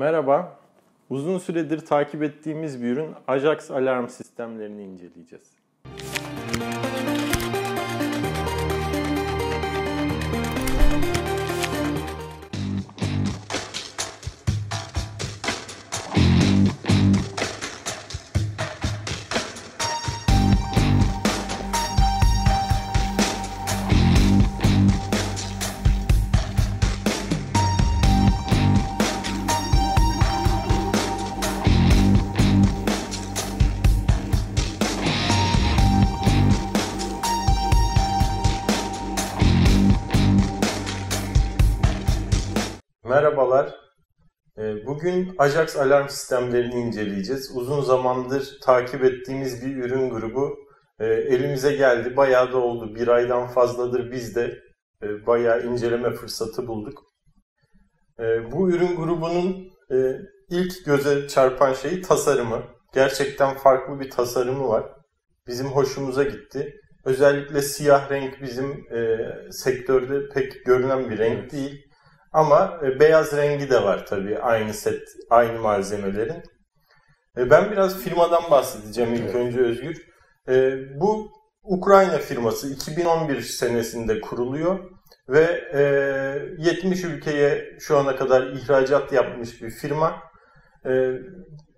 Merhaba. Uzun süredir takip ettiğimiz bir ürün Ajax alarm sistemlerini inceleyeceğiz. Merhabalar. Ee, Bugün Ajax alarm sistemlerini inceleyeceğiz. Uzun zamandır takip ettiğimiz bir ürün grubu e, elimize geldi. Bayağı da oldu. Bir aydan fazladır biz de e, bayağı inceleme fırsatı bulduk. E, Bu ürün grubunun ilk göze çarpan şeyi tasarımı. Gerçekten farklı bir tasarımı var. Bizim hoşumuza gitti. Özellikle siyah renk bizim sektörde pek görünen bir renk değil. Ama e, beyaz rengi de var tabii aynı set, aynı malzemelerin. E, ben biraz firmadan bahsedeceğim ilk Evet. önce Özgür. E, bu Ukrayna firması 2011 senesinde kuruluyor ve e, 70 ülkeye şu ana kadar ihracat yapmış bir firma.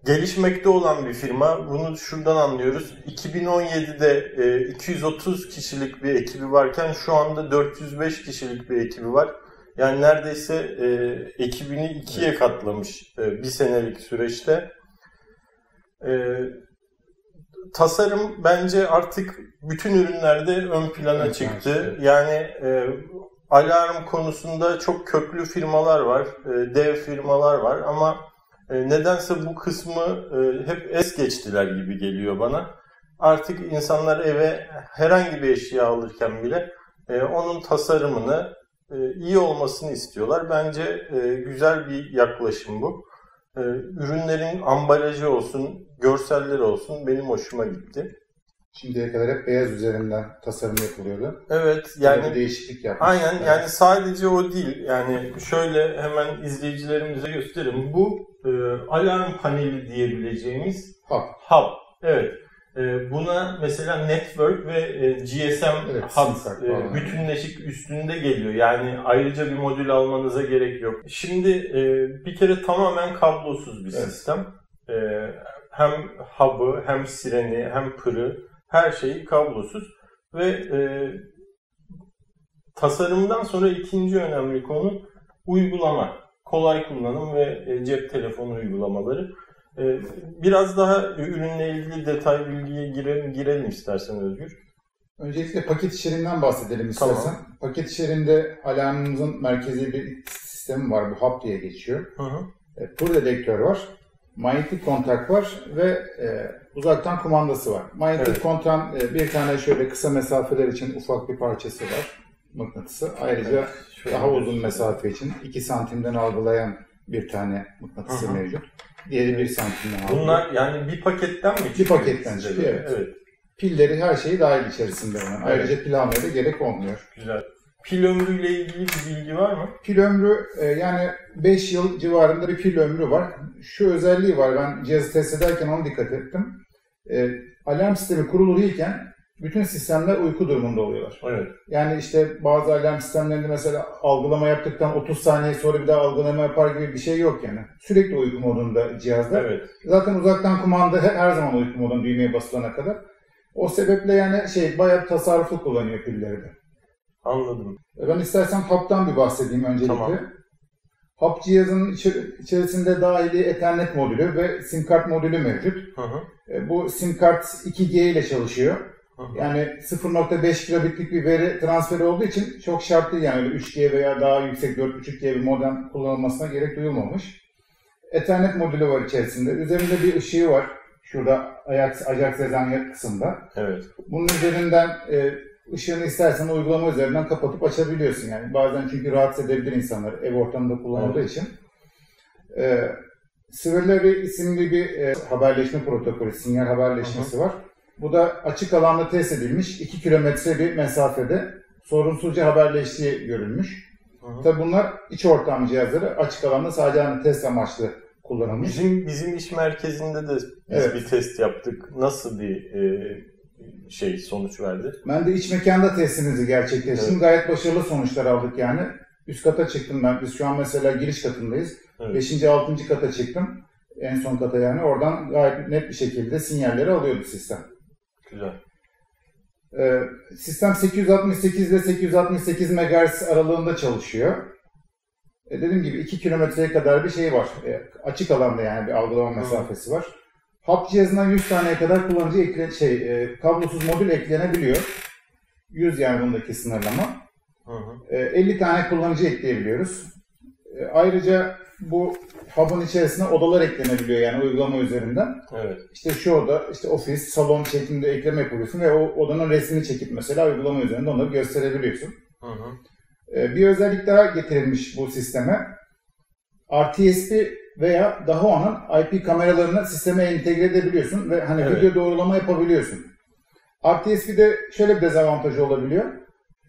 Gelişmekte olan bir firma. Bunu şuradan anlıyoruz. 2017'de e, 230 kişilik bir ekibi varken şu anda 405 kişilik bir ekibi var. Yani neredeyse e, ekibini ikiye katlamış e, bir senelik süreçte. E, tasarım bence artık bütün ürünlerde ön plana plana çıktı. çıktı. Yani e, alarm konusunda çok köklü firmalar var, e, dev firmalar var ama e, nedense bu kısmı e, hep es geçtiler gibi geliyor bana. Artık insanlar eve herhangi bir eşya alırken bile e, onun tasarımını iyi olmasını istiyorlar. Bence e, güzel bir yaklaşım bu. E, ürünlerin ambalajı olsun, görselleri olsun benim hoşuma gitti. Şimdiye kadar hep beyaz üzerinden tasarım yapılıyordu. Evet Yani yani bir değişiklik yapmış. aynen Evet. yani sadece o değil. Yani şöyle hemen izleyicilerimize göstereyim. Bu e, alarm paneli diyebileceğimiz Hub. hub. Evet. E, buna mesela network ve e, GSM Evet, kart e, bütünleşik üstünde geliyor. Yani ayrıca bir modül almanıza gerek yok. Şimdi e, bir kere tamamen kablosuz bir Evet. sistem. E, hem hub'ı hem sireni hem pırı her şeyi kablosuz ve tasarımdan sonra ikinci önemli konu uygulama. Kolay kullanım ve cep telefonu uygulamaları. E, biraz daha ürünle ilgili detay bilgiye girelim, girelim istersen Özgür. Öncelikle paket içeriğinden bahsedelim istersen. Tamam. Paket içeriğinde alarmımızın merkezi bir sistemi var. Bu hub diye geçiyor. Hı hı. E, Pull dedektör var. Manyetik kontak var ve e, uzaktan kumandası var. Manyetik Evet. kontağın e, bir tane şöyle kısa mesafeler için ufak bir parçası var. Mıknatısı. Ayrıca Şöyle daha uzun mesafe için 2 santimden algılayan bir tane mıknatısı Hı hı. mevcut. Diğeri 1 santimden algılıyor. Bunlar yani bir paketten mi Bir paketten çıkıyor, evet. evet. Pilleri her şeyi dahil içerisinde onun. Ayrıca pil almaya da gerek olmuyor. Güzel. Pil ömrüyle ilgili bir bilgi var mı? Pil ömrü e, yani 5 yıl civarında bir pil ömrü var. Şu özelliği var ben cihazı test ederken onu dikkat ettim. E, alarm sistemi kurulu değilken bütün sistemler uyku durumunda oluyorlar. Evet. Yani işte bazı alarm sistemlerinde mesela algılama yaptıktan 30 saniye sonra bir daha algılama yapar gibi bir şey yok yani. Sürekli uyku modunda cihazlar. Evet. Zaten uzaktan kumanda he- her zaman uyku modunda düğmeye basılana kadar. O sebeple yani şey bayağı tasarruflu kullanıyor pilleri de. Anladım. E, Ben istersen hub'tan bir bahsedeyim öncelikle. Tamam. Hub cihazın içi- içerisinde dahili Ethernet modülü ve SIM kart modülü mevcut. Hı hı. E, Bu SIM kart 2G ile çalışıyor. Yani 0.5 kilobitlik bir veri transferi olduğu için çok şart değil yani öyle 3G veya daha yüksek 4.5G bir modem kullanılmasına gerek duyulmamış. Ethernet modülü var içerisinde. Üzerinde bir ışığı var. Şurada Ajax, Ajax yazan kısımda. Evet. Bunun üzerinden e, ışığını istersen uygulama üzerinden kapatıp açabiliyorsun yani. Bazen çünkü rahatsız edebilir insanlar ev ortamında kullanıldığı için. E, Swirlery isimli bir e, haberleşme protokolü, sinyal haberleşmesi var. Bu da açık alanda test edilmiş 2 kilometre bir mesafede sorunsuzca haberleştiği görülmüş. Tabi bunlar iç ortam cihazları açık alanda sadece hani test amaçlı kullanılmış. Bizim bizim iş merkezinde de biz Evet. bir test yaptık. Nasıl bir e, şey sonuç verdi? Ben de iç mekanda testimizi gerçekleştirdim. Evet. Gayet başarılı sonuçlar aldık yani. Üst kata çıktım ben. Biz şu an mesela giriş katındayız. Evet. 5. 6. kata çıktım. En son kata yani. Oradan gayet net bir şekilde sinyalleri alıyordu sistem. Güzel. Ee, sistem 868 ile 868 MHz aralığında çalışıyor. E, dediğim gibi 2 kilometreye kadar bir şey var. E, açık alanda yani bir algılama mesafesi var. Hap cihazına 100 taneye kadar kullanıcı ekle, şey, e, kablosuz modül eklenebiliyor. 100 yani bundaki sınırlama. Hı hı. E, 50 tane kullanıcı ekleyebiliyoruz. E, ayrıca bu hub'ın içerisine odalar eklenebiliyor yani uygulama üzerinden. Evet. İşte şu oda, işte ofis, salon şeklinde ekleme yapıyorsun ve o odanın resmini çekip mesela uygulama üzerinde onları gösterebiliyorsun. Hı hı. Ee, Bir özellik daha getirilmiş bu sisteme. RTSP veya daha onun IP kameralarını sisteme entegre edebiliyorsun ve hani Evet. video doğrulama yapabiliyorsun. RTSP'de şöyle bir dezavantajı olabiliyor.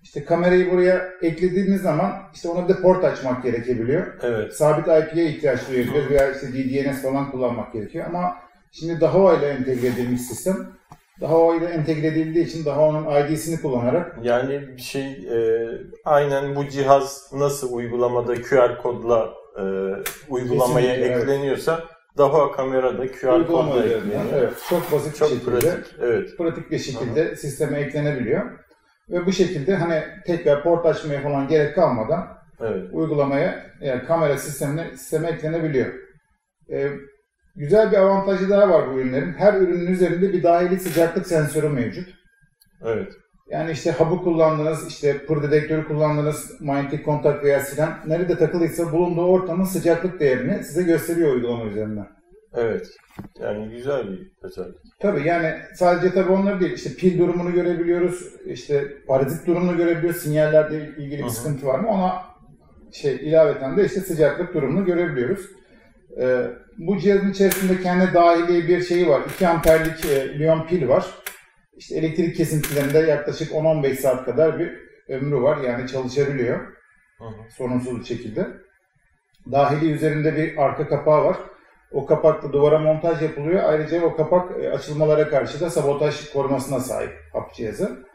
İşte kamerayı buraya eklediğimiz zaman işte ona bir de port açmak gerekebiliyor Evet. sabit IP'ye ihtiyaç duyabilir veya işte DDNS falan kullanmak gerekiyor ama şimdi Dahua ile entegre edilmiş sistem. Dahua ile entegre edildiği için Dahua'nın ID'sini kullanarak Yani bir şey e, aynen bu cihaz nasıl uygulamada QR kodla e, uygulamaya Kesinlikle, evet. ekleniyorsa daha kamerada QR kodla ekleniyor. evet, çok basit bir Çok şekilde pratik. Evet. pratik bir şekilde sisteme eklenebiliyor. Ve bu şekilde hani tekrar port açmaya falan gerek kalmadan Evet. uygulamaya yani kamera sistemine sisteme eklenebiliyor. Ee, güzel bir avantajı daha var bu ürünlerin. Her ürünün üzerinde bir dahili sıcaklık sensörü mevcut. Evet. Yani işte hub'ı kullandınız, işte pır dedektörü kullandınız, manyetik kontak veya siren nerede takılıysa bulunduğu ortamın sıcaklık değerini size gösteriyor uygulama üzerinden. Evet. Yani güzel bir özellik. Tabii yani sadece tabii onlar değil. İşte pil durumunu görebiliyoruz, işte parazit durumunu görebiliyoruz, sinyallerde ilgili bir hı. sıkıntı var mı ona şey ilaveten de işte sıcaklık durumunu görebiliyoruz. Ee, bu cihazın içerisinde kendi dahili bir şeyi var. 2 amperlik e, liyon pil var. İşte elektrik kesintilerinde yaklaşık 10-15 saat kadar bir ömrü var. Yani çalışabiliyor Hı hı. sorunsuz bir şekilde. Dahili üzerinde bir arka kapağı var. O kapakla duvara montaj yapılıyor. Ayrıca o kapak e, açılmalara karşı da sabotaj korumasına sahip hap cihazı.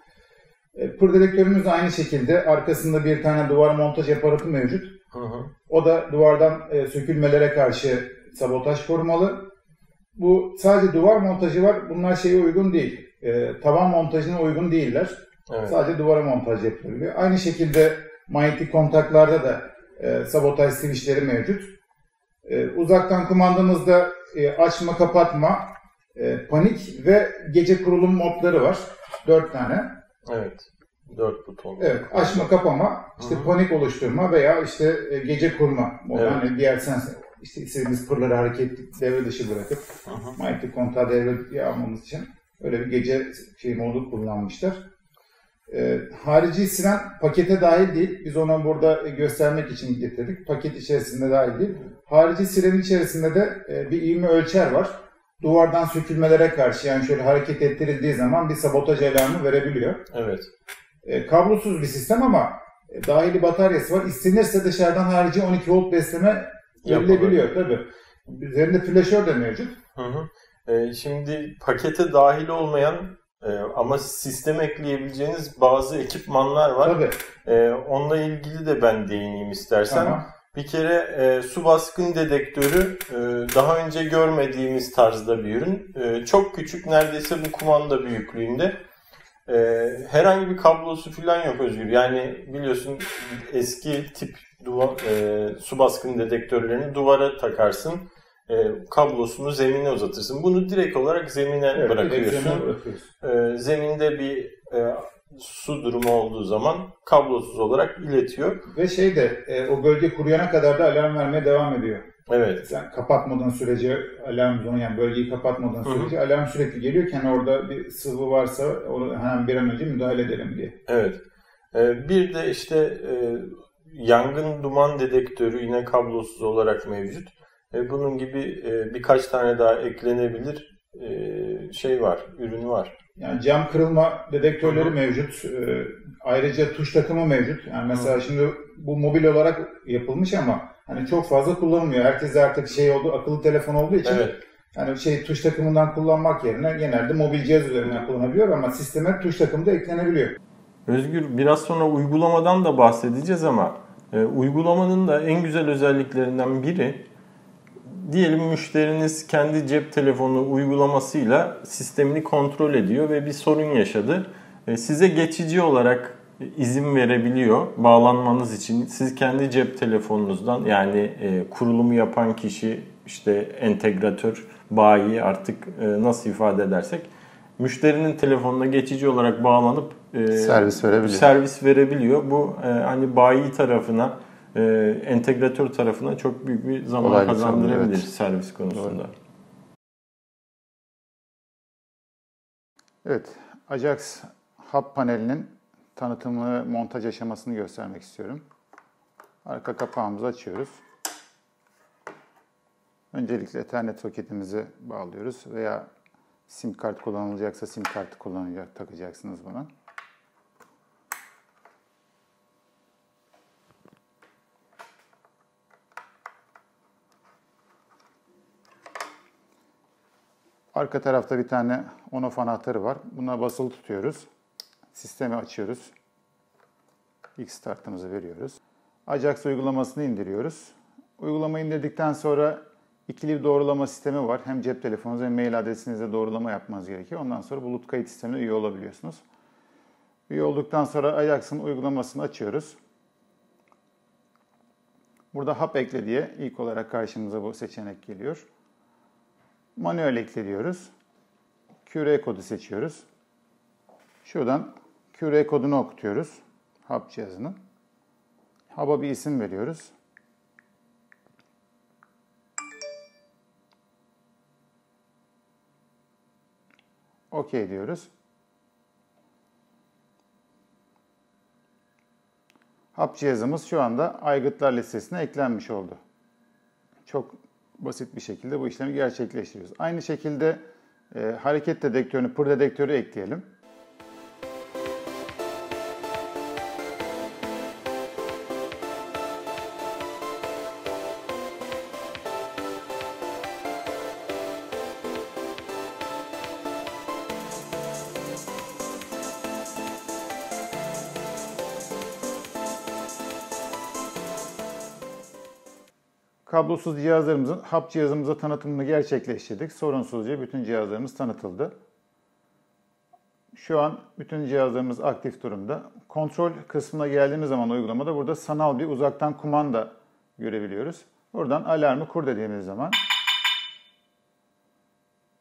E, Pır dedektörümüz de aynı şekilde. Arkasında bir tane duvar montaj aparatı mevcut. Hı hı. O da duvardan e, sökülmelere karşı sabotaj korumalı. Bu sadece duvar montajı var. Bunlar şeye uygun değil. E, tavan montajına uygun değiller. Evet. Sadece duvara montaj yapılabiliyor. Aynı şekilde manyetik kontaklarda da e, sabotaj switchleri mevcut. E, uzaktan kumandamızda e, açma kapatma, e, panik ve gece kurulum modları var. Dört tane. Evet. Dört buton. Evet, açma kapama, işte Hı hı. panik oluşturma veya işte e, gece kurma. O Evet. hani diğer sens işte istediğimiz pırları hareket devre dışı bırakıp Hı hı. manyetik kontağı devreye almamız için öyle bir gece şey modu kullanmışlar. Ee, harici siren pakete dahil değil. Biz onu burada göstermek için getirdik. Paket içerisinde dahil değil. Harici sirenin içerisinde de e, bir ivme ölçer var. Duvardan sökülmelere karşı yani şöyle hareket ettirildiği zaman bir sabotaj alarmı verebiliyor. Evet. E, kablosuz bir sistem ama e, dahili bataryası var. İstenirse dışarıdan harici 12 volt besleme verilebiliyor tabii. Üzerinde flaşör de mevcut. Hı hı. Ee, şimdi pakete dahil olmayan e, ama sistem ekleyebileceğiniz bazı ekipmanlar var. Tabii. Ee, onunla ilgili de ben değineyim istersen. Tamam. Bir kere e, su baskın dedektörü e, daha önce görmediğimiz tarzda bir ürün. E, çok küçük, neredeyse bu kumanda büyüklüğünde. E, herhangi bir kablosu falan yok Özgür. Yani biliyorsun eski tip duva, e, su baskın dedektörlerini duvara takarsın. E, kablosunu zemine uzatırsın. Bunu direkt olarak zemine Evet, bırakıyorsun. zemine. E, zeminde bir e, su durumu olduğu zaman kablosuz olarak iletiyor. Ve şey de e, o bölge kuruyana kadar da alarm vermeye devam ediyor. Evet. Sen kapatmadığın sürece alarm zonu yani bölgeyi hı. sürece alarm sürekli geliyorken orada bir sıvı varsa onu hemen bir an önce müdahale edelim diye. Evet. Ee, bir de işte e, yangın duman dedektörü yine kablosuz olarak mevcut. E, bunun gibi e, birkaç tane daha eklenebilir e, şey var, ürünü var. Yani cam kırılma dedektörleri Hı hı. mevcut. E, ayrıca tuş takımı mevcut. Yani mesela Hı. şimdi bu mobil olarak yapılmış ama hani çok fazla kullanılmıyor. Herkes artık şey oldu akıllı telefon olduğu için Evet. yani şey tuş takımından kullanmak yerine genelde mobil cihaz üzerinden kullanabiliyor ama sisteme tuş takımı da eklenebiliyor. Özgür biraz sonra uygulamadan da bahsedeceğiz ama e, uygulamanın da en güzel özelliklerinden biri diyelim müşteriniz kendi cep telefonu uygulamasıyla sistemini kontrol ediyor ve bir sorun yaşadı. E, size geçici olarak izin verebiliyor bağlanmanız için. Siz kendi cep telefonunuzdan yani e, kurulumu yapan kişi işte entegratör, bayi artık e, nasıl ifade edersek müşterinin telefonuna geçici olarak bağlanıp Servis verebiliyor. servis verebiliyor. Bu hani bayi tarafına, e, entegratör tarafına çok büyük bir zaman Kolaylık kazandırabilir evet. servis konusunda. Evet, Ajax hub panelinin tanıtımı, montaj aşamasını göstermek istiyorum. Arka kapağımızı açıyoruz. Öncelikle Ethernet soketimizi bağlıyoruz veya sim kart kullanılacaksa sim kartı kullanacak, takacaksınız buna. Arka tarafta bir tane on-off anahtarı var. Buna basılı tutuyoruz. Sistemi açıyoruz. İlk startımızı veriyoruz. Ajax uygulamasını indiriyoruz. Uygulamayı indirdikten sonra ikili bir doğrulama sistemi var. Hem cep telefonunuz hem mail adresinizde doğrulama yapmanız gerekiyor. Ondan sonra bulut kayıt sistemine üye olabiliyorsunuz. Üye olduktan sonra Ajax'ın uygulamasını açıyoruz. Burada hap ekle diye ilk olarak karşımıza bu seçenek geliyor. Manuel ekle diyoruz. QR kodu seçiyoruz. Şuradan QR kodunu okutuyoruz. Hub cihazının. Hub'a bir isim veriyoruz. OK diyoruz. Hub cihazımız şu anda aygıtlar listesine eklenmiş oldu. Çok basit bir şekilde bu işlemi gerçekleştiriyoruz. Aynı şekilde e, hareket dedektörünü, pır dedektörü ekleyelim. Kablosuz cihazlarımızın hap cihazımıza tanıtımını gerçekleştirdik. Sorunsuzca bütün cihazlarımız tanıtıldı. Şu an bütün cihazlarımız aktif durumda. Kontrol kısmına geldiğimiz zaman uygulamada burada sanal bir uzaktan kumanda görebiliyoruz. Buradan alarmı kur dediğimiz zaman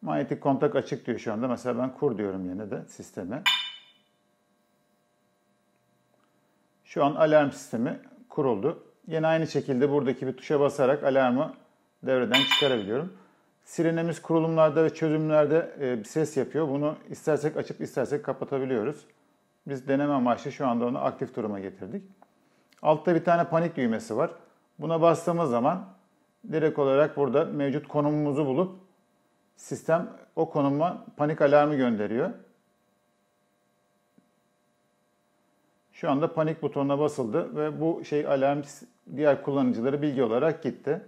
manyetik kontak açık diyor şu anda. Mesela ben kur diyorum yine de sisteme. Şu an alarm sistemi kuruldu. Yine aynı şekilde buradaki bir tuşa basarak alarmı devreden çıkarabiliyorum. Sirenimiz kurulumlarda ve çözümlerde e, bir ses yapıyor. Bunu istersek açıp istersek kapatabiliyoruz. Biz deneme amaçlı şu anda onu aktif duruma getirdik. Altta bir tane panik düğmesi var. Buna bastığımız zaman direkt olarak burada mevcut konumumuzu bulup sistem o konuma panik alarmı gönderiyor. Şu anda panik butonuna basıldı ve bu şey alarm diğer kullanıcılara bilgi olarak gitti.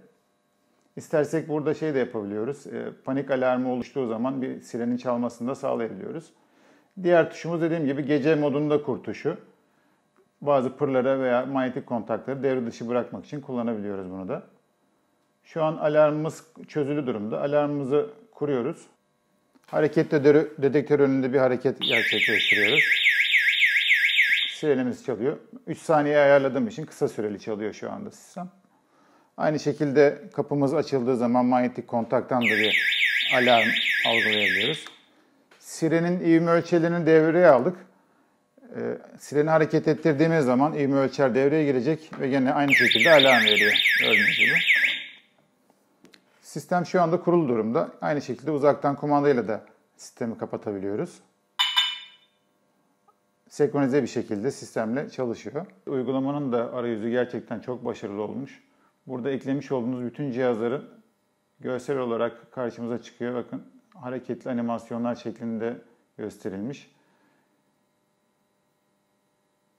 İstersek burada şey de yapabiliyoruz. E, panik alarmı oluştuğu zaman bir sirenin çalmasını da sağlayabiliyoruz. Diğer tuşumuz dediğim gibi gece modunda kur tuşu. Bazı pırlara veya manyetik kontakları devre dışı bırakmak için kullanabiliyoruz bunu da. Şu an alarmımız çözülü durumda. Alarmımızı kuruyoruz. Hareket dedektörü önünde bir hareket gerçekleştiriyoruz. Sirenimiz çalıyor. 3 saniye ayarladığım için kısa süreli çalıyor şu anda sistem. Aynı şekilde kapımız açıldığı zaman manyetik kontaktan da bir alarm algılayabiliyoruz. Sirenin ivme ölçerlerini devreye aldık. E, sireni hareket ettirdiğimiz zaman ivme ölçer devreye girecek ve yine aynı şekilde alarm veriyor. Gibi. Sistem şu anda kurulu durumda. Aynı şekilde uzaktan kumandayla da sistemi kapatabiliyoruz senkronize bir şekilde sistemle çalışıyor. Uygulamanın da arayüzü gerçekten çok başarılı olmuş. Burada eklemiş olduğunuz bütün cihazları görsel olarak karşımıza çıkıyor. Bakın hareketli animasyonlar şeklinde gösterilmiş.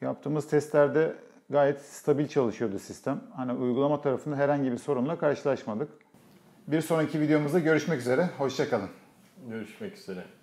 Yaptığımız testlerde gayet stabil çalışıyordu sistem. Hani uygulama tarafında herhangi bir sorunla karşılaşmadık. Bir sonraki videomuzda görüşmek üzere. Hoşçakalın. Görüşmek üzere.